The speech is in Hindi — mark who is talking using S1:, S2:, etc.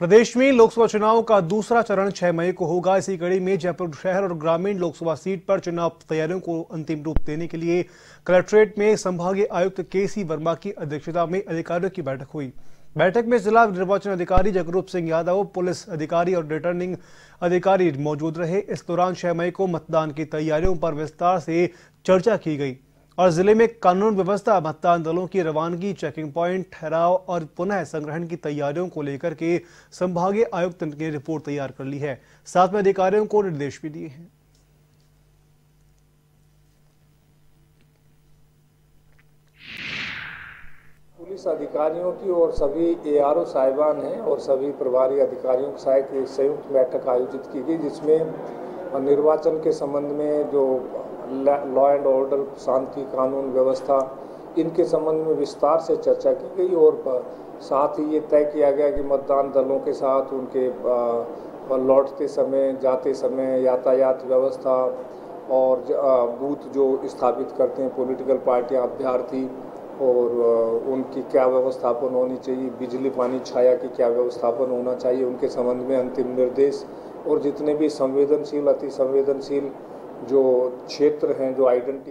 S1: प्रदेश में लोकसभा चुनाव का दूसरा चरण 6 मई को होगा। इसी कड़ी में जयपुर शहर और ग्रामीण लोकसभा सीट पर चुनाव तैयारियों को अंतिम रूप देने के लिए कलेक्ट्रेट में संभागीय आयुक्त के सी वर्मा की अध्यक्षता में अधिकारियों की बैठक हुई। बैठक में जिला निर्वाचन अधिकारी जगरूप सिंह यादव, पुलिस अधिकारी और रिटर्निंग अधिकारी मौजूद रहे। इस दौरान छह मई को मतदान की तैयारियों पर विस्तार से चर्चा की गई। और ज़िले में कानून व्यवस्था मतदान दलों की रवानगी चेकिंग प्वाइंट ठहराव और पुनः संग्रहण की तैयारियों को लेकर के संभागीय आयुक्त ने रिपोर्ट तैयार कर ली है। साथ में अधिकारियों को निर्देश भी दिए हैं।
S2: पुलिस अधिकारियों की और सभी एआरओ साहिबान हैं और सभी प्रभारी अधिकारियों के साथ संयुक्त बैठक आयोजित की गई, जिसमें निर्वाचन के संबंध में जो लॉ एंड ऑर्डर शांति, कानून, व्यवस्था, इनके संबंध में विस्तार से चर्चा की गई और साथ ही ये तय किया गया कि मतदान दलों के साथ उनके लौटते समय, जाते समय यातायात व्यवस्था और बूथ जो स्थापित करते हैं पॉलिटिकल पार्टियाँ अभ्यर्थी और उनकी क्या व्यवस्थापन होनी चाहिए, बिजली, पानी, छाया की क्या व्यवस्थापन होना चाहिए, उनके संबंध में अंतिम निर्देश और जितने भी संवेदनशील, अति संवेदनशील जो क्षेत्र हैं जो आइडेंटिटी